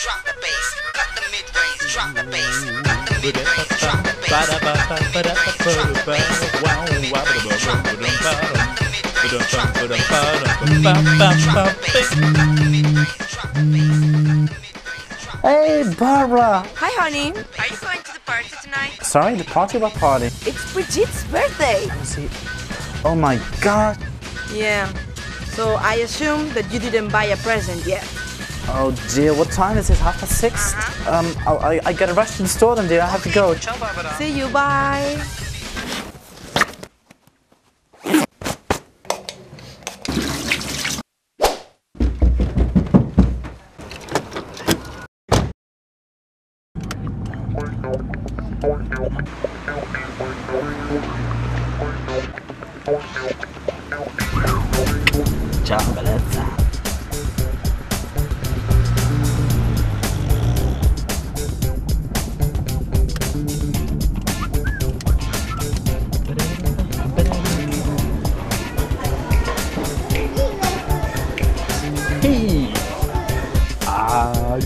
drop the bass, cut the mid range, mm-hmm. drop the bass, cut the mid range, drop the bass, cut the mid range, drop the bass, cut the mid range, drop the bass, cut the mid range, drop the bass, cut the mid range, drop the bass, cut the mid range, drop the bass. Hey, Barbara! Hi, honey. Are you going to the party tonight? Sorry, the party what party? It's Brigitte's birthday. See, oh my god! Yeah. So I assume that you didn't buy a present yet. Oh dear, what time is it? Half past 6 Um, I, I, I gotta rush to the store then, dear. I have to go. Ciao, Barbara. See you. Bye. Ciao, bellezza. Hey! Ah,